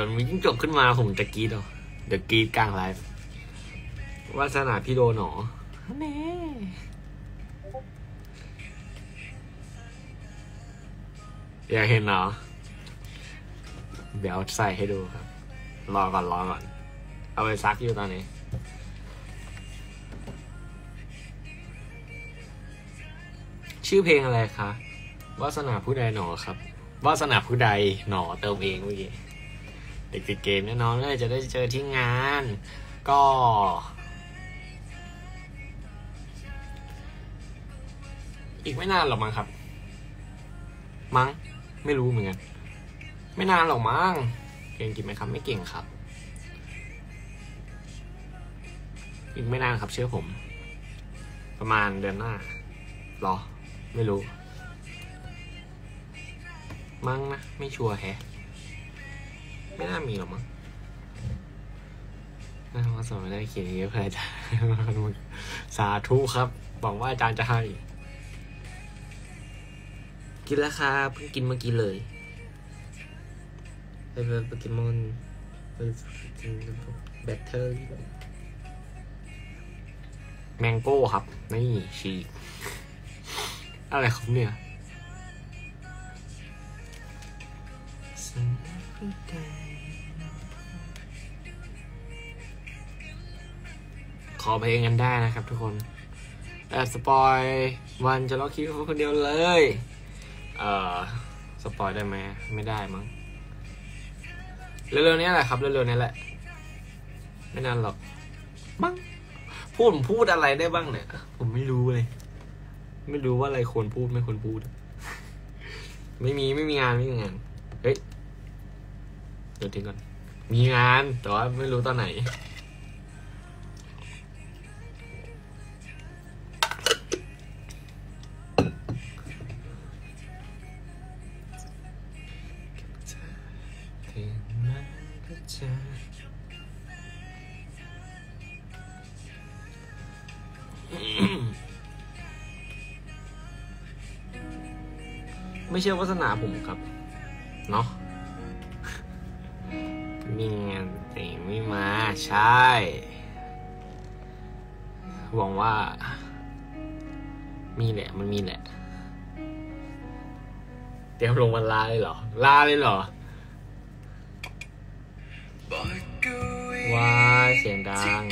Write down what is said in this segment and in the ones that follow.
ดี๋ยวมีจิ้งจกขึ้นมาผมจะกรีดเหรอเดี๋ยวกรีดกลางไลฟ์วาสนาพี่โดนหนอแน่อยากเห็นเหรอ เดี๋ยวใส่ให้ดูครับ รอก่อนรอก่อน เอาไปซักอยู่ตอนนี้ชื่อเพลงอะไรคะ วาสนาผู้ใดหนอครับ วาสนาผู้ใดหนอเติมเองเมื่อกี้ เด็กติดเกมแน่นอนเลยจะได้เจอที่งาน ก็ อีกไม่นานหรอกมั้งครับ มั้งไม่รู้เหมือนกัน ไม่นานหรอกมั้งเก่งจริงไหมครับไม่เก่งครับ อีกไม่นานครับเชื่อผม ประมาณเดือนหน้าหรอ ไม่รู้ มั้งนะ ไม่ชัวร์แฮะ ไม่น่ามีหรอกมั้งน่าว่าสอนไม่ได้เขียนเยอะเพื่ออาจารย์สาธุครับหวังว่าอาจารย์จะให้ กินแล้วครับเพิ่งกินเมื่อกี้เลยเป็นโปเกมอนแบตเตอร์แมงโก้ครับ นี่ชีอะไรครับเนี่ยข อเพลงกันได้นะครับทุกคนแอบสปอยวันจะล็อกคิวคนเดียวเลย เอ่อ สปอยได้ไหมไม่ได้มั้ง เร็วๆนี้แหละครับเร็วๆนี้แหละ ไม่นานหรอกมั้งพูดผมพูดอะไรได้บ้างเนี่ย ผมไม่รู้เลย ไม่รู้ว่าอะไรควรพูดไม่ควรพูด ไม่มีไม่มีงานไม่มีงาน เฮ้ยเดี๋ยวทิ้งก่อน มีงานแต่ว่าไม่รู้ตอนไหน ไม่ใช่วาสนาผมครับ เนาะมีงานแต่ไม่มา ใช่หวังว่า มีแหละ มันมีแหละ เตรียมลงวันลาเลยเหรอ ลาเลยเหรอ ว้าเสียงดัง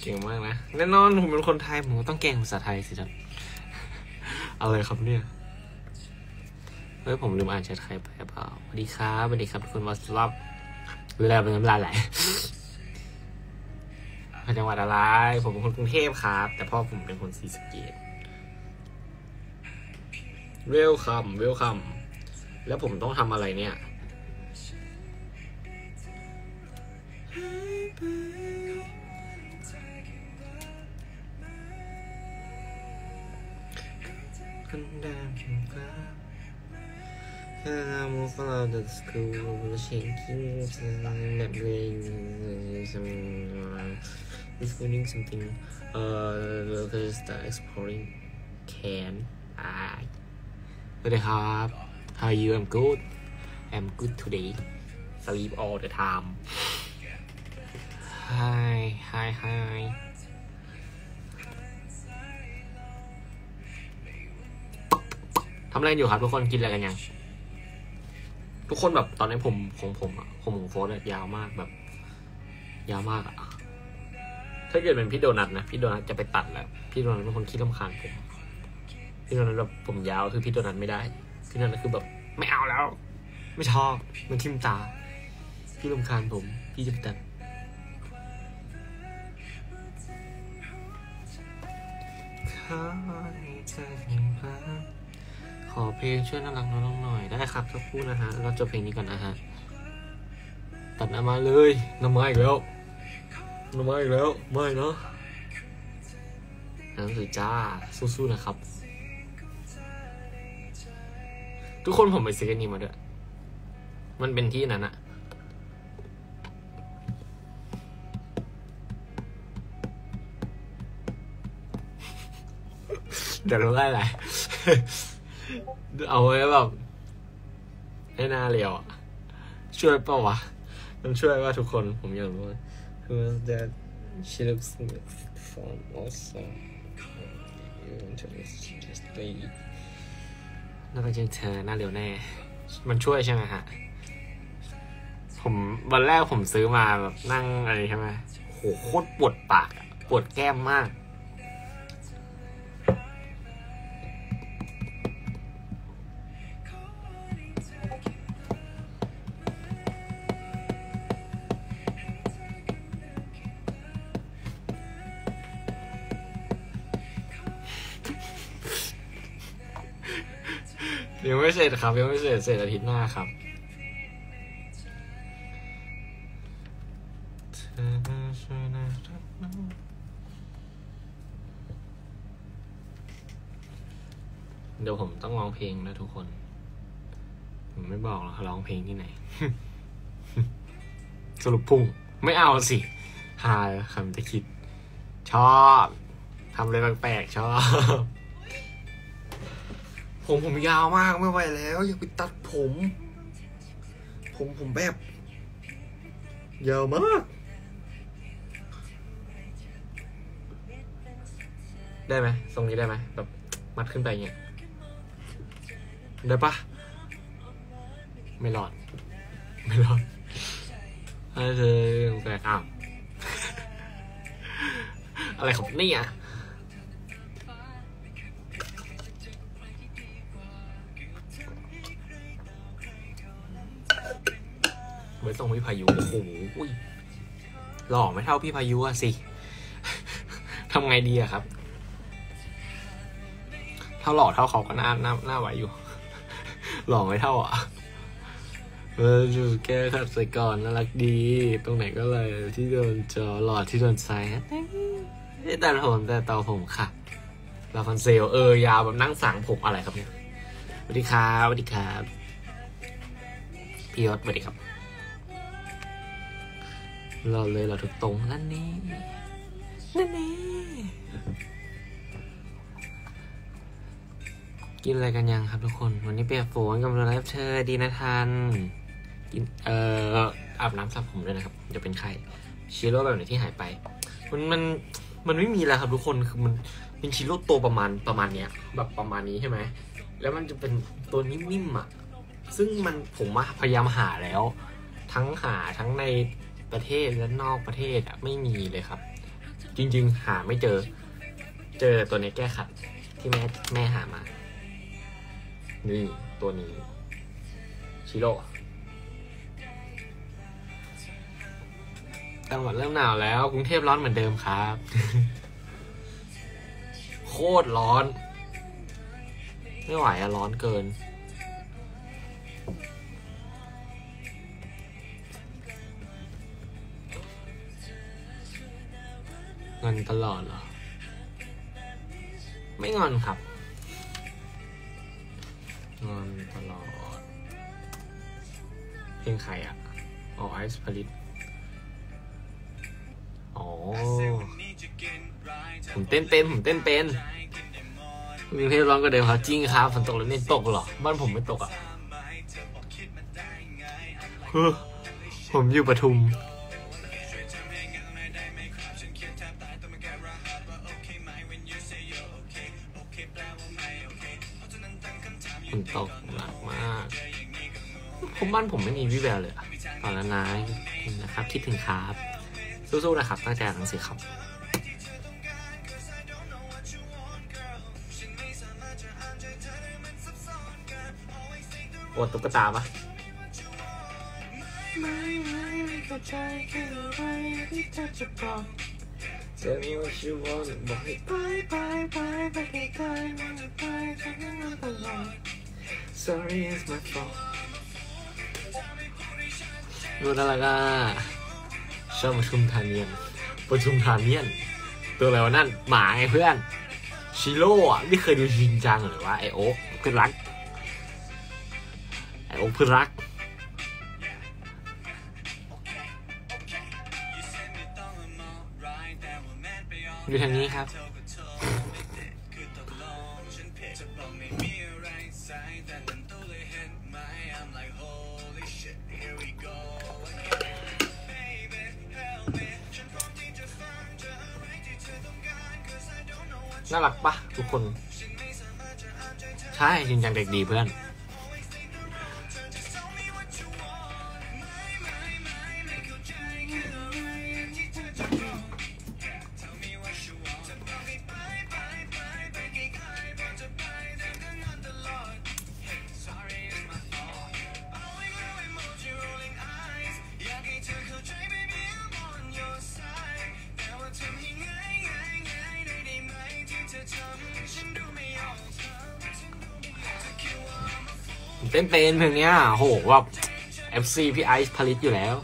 เก่งมากนะแน่นอนผมเป็นคนไทยผมต้องเก่งภาษาไทยสิครับอะไรครับเนี่ยเฮ้ยผมลืมอ่านแชทใครไปเปล่าสวัสดีครับสวัสดีครับทุกคนมาสลับเวลาเป็นน้ำลายไหล จังหวัดอะไร ผมเป็นคนกรุงเทพครับ แต่พ่อผมเป็นคนศรีสะเกษเวลคัมเวลคัมแล้วผมต้องทำอะไรเนี่ยคนดังฟ้า And I move out of school, shaking that way, some, is doing something, uh, to start exploring can I? สวัสดีครับ How you? I'm good. I'm good today. Sleep all the time. Hi, hi, hi. ทำอะไรอยู่ครับทุกคนกินอะไรกันยังทุกคนแบบตอนนี้ผมของผมอะผมของโฟร์ยาวมากแบบ ยาวมากอะ ถ้าเกิดเป็นพี่โดนัทนะ พี่โดนัทจะไปตัดแล้ว พี่โดนัทเป็นคนขี้รำคาญผม พี่โดนัทแบบผมยาวคือพี่โดนัทไม่ได้พี่โดนัทคือแบบไม่เอาแล้ว ไม่ชอบมันทิ่มตา พี่รำคาญผม พี่จะไปตัดขอให้เธอเห็นภาพขอเพลงช่วยน่ารักน้องหน่อยได้ครับสักครู่นะฮะ เราจบเพลงนี้ก่อนนะฮะ ตัดน้ำมาเลยน้ำมาอีกแล้ว น้ำมาอีกแล้ว ไม่เนาะหนังสือจ้า สู้ๆนะครับ ทุกคนผมไปซื้ออันนี้มาด้วย มันเป็นที่นั้นอะเดี๋ยวรู้ได้ไรเอาไว้แบบให้หน้าเรียวอะช่วยเปล่าวะ มันช่วยว่าทุกคนผมอยากรู้ ว่าคือ that she looks from awesome you just play น่าจะเจอเธอหน้าเร็วแน่ มันช่วยใช่ไหมฮะ ผมวันแรกผมซื้อมาแบบนั่งอะไรใช่ไหมโหโคตรปวดปากอะปวดแก้มมาก ยังไม่เสร็จครับ ยังไม่เสร็จเสร็จอาทิตย์หน้าครับเดี๋ยวผมต้องร้องเพลงนะทุกคน ผมไม่บอกหรอกร้องเพลงที่ไหน สรุปพุ่ง ไม่เอาสิฮาคำจะคิด ชอบทำอะไรแปลกๆชอบ ผมผมยาวมากไม่ไหวแล้ว อยากไปตัดผม ผมผมแบบ ยาวมาก ได้ไหมทรงนี้ได้ไหมแบบมัดขึ้นไปอย่างเงี้ยได้ปะไม่รอด ไม่รอดอะไรคือแปลกอ้าวอะไรของนี่อะ ไว้ตรงพี่พายุโอ้โหหล่อไม่เท่าพี่พายุอะสิทำไงดีอะครับ ถ้าหล่อเท่าเขาก็น่าน่าน่าไหวอยู่ หล่อไม่เท่าอะเออจูแก้ขัดใส่ก่อนน่ารักดี ตรงไหนก็เลยที่โดนจอหลอดที่โดนใส่เอ๊ะแต่ผมแต่ต่อผมค่ะลาฟันเซลเออยาวแบบนั่งสางผมอะไรครับเนี่ยสวัสดีครับสวัสดีครับพี่ยศสวัสดีครับ เราเลยเราถูกตรงนั่นนี่นั่นนี่กินอะไรกันยังครับทุกคน วันนี้เปียกฝนกำลังไลฟ์เธอดีนะทันกินเอ่ออาบน้ำสระผมด้วยนะครับเดี๋ยวเป็นไข้ชิโร่แบบไหนที่หายไป มันมันมันไม่มีแล้วครับทุกคนคือมันเป็นชิโร่ตัวประมาณประมาณเนี้ยแบบประมาณนี้ใช่ไหมแล้วมันจะเป็นตัวนิ่มๆอะซึ่งมันผมพยายามหาแล้ว ทั้งหาทั้งใน ประเทศและนอกประเทศอะไม่มีเลยครับ จริง ๆ หาไม่เจอ เจอตัวนี้แก้ขัดที่แม่แม่หามา นี่ตัวนี้ ชิโร่จังหวัดเริ่มหนาวแล้ว กรุงเทพร้อนเหมือนเดิมครับ โคตรร้อน ไม่ไหวอะร้อนเกิน อนตลอดเหรอ ไม่งอนครับ งอนตลอด เพลงใครอะอ๋อไอซ์ผลิตอ๋อ ผมเต้นเป็น ผมเต้นเป็น มีเพลงร้องก็เดิมครับ จริงครับ ฝนตกแล้วไม่ตกเหรอ บ้านผมไม่ตกอะเฮ้อผมอยู่ปทุม ฝนตกหนักมาก ผมบ้านผมไม่มีวิแววเลยอะตอนนั้นนะนะครับ คิดถึงครับ สู้ๆนะครับ ตั้งใจอ่านหนังสือครับปวดตุ๊กตาปะเจอมีว่าชิวอนบอกให้ไปไปไปไปไกลๆมันจะไปฉันนั้นตลอด Sorry is my fault รู้อะไรกันชอบปทุมธานเนียนปทุมธานเนียน ตัวอะไรวะนั่น หมาไงเพื่อน ชิโร่อะไม่เคยดูชินจังหรือว่าไอโอ๊เพื่อนรัก ไอโอ๊เพื่อนรักอยู่ทางนี้ครับ น่ารักปะทุกคน ใช่จริงจังเด็กดีเพื่อน เต้นเป็นเพลงเนี้ยโหแบบ FC พี่ไอซ์ผลิตอยู่แล้ว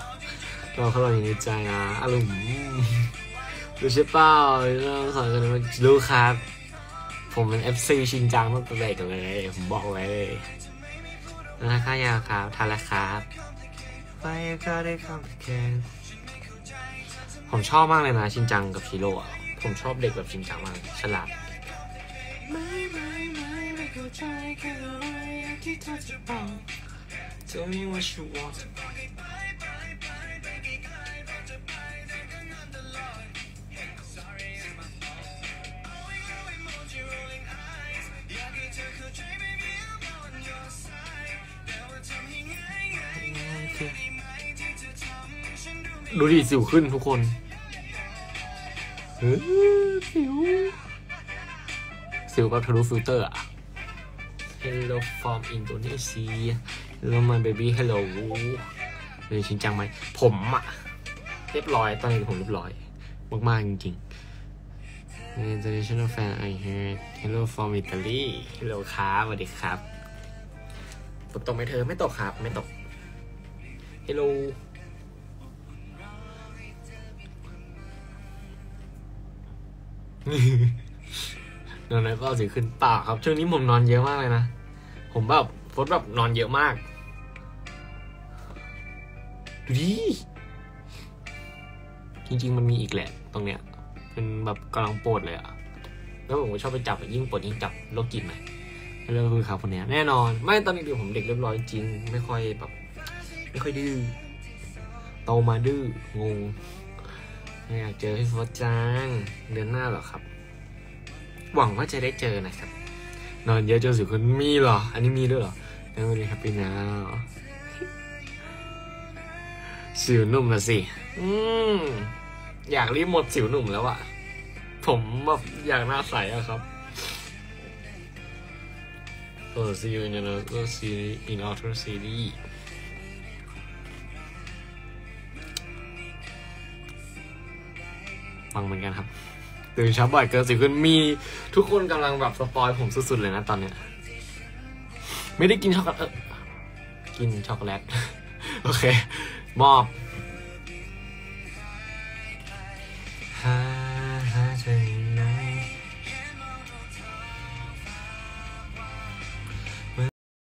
เราเขาเราอยู่ในใจนะอารมณ์รู้ใช่เปล่าเราสอนกันมารู้ครับ ผมเป็น FC ชินจังตั้งแต่เด็กเลย ผมบอกเลยนะคะยาวครับ ทันแล้วครับไปก็ได้คำแค่ผมชอบมากเลยนะ ชินจังกับชิโร่ผมชอบเด็กแบบชินจังมาก ฉลาด ที่เธอจะบอก Tell me what you want ดูดิสิวขึ้นทุกคนเฮ้ยสิวสิวก็ทะลุฟิลเตอร์อะ Hello from Indonesia Hello my baby Hello เลยชินจังไหม ผมอะเรียบร้อย ตอนนี้ผมเรียบร้อย มาก ๆ จริงๆ International fan I heard Hello from Italy Hello ครับสวัสดีครับฝนตกไหมเธอ ไม่ตกครับ ไม่ตก Hello นอนแล้วก็เอาสิขึ้นปล่าครับ ช่วงนี้ผมนอนเยอะมากเลยนะ ผมแบบโฟดแบบนอนเยอะมาก ดูดิ จริง ๆ มันมีอีกแหละ ตรงเนี้ย เป็นแบบกำลังปวดเลยอะแล้วผมก็ชอบไปจับยิ่งปวดยิ่งจับโรคจิตไหมแล้วคือครับคนเนี้ยแน่นอน ไม่ตอนนี้เดี๋ยวผมเด็กเรียบร้อยจริง ไม่ค่อยแบบไม่ค่อยดื้อโตมาดื้องงไม่อยากเจอพี่โฟดจังเดือนหน้าหรอครับ หวังว่าจะได้เจอนะครับ นอนเยอะจนสิวคนมีเหรอ อันนี้มีด้วยเหรอแล้ววันนี้ครับพี่นาสิวหนุ่มละสิ อืมอยากรีบหมดสิวหนุ่มแล้วอะผมแบบอยากหน้าใสอะครับเออ see you in another series in outer series ฟังเหมือนกันครับ ตื่นเช้าบ่อยเกินสิขึ้นมีทุกคนกำลังแบบสปอยผมสุดๆเลยนะตอนเนี้ยไม่ได้กินช็อกโกแลตเออกินช็อกโกแลตโอเคมอบ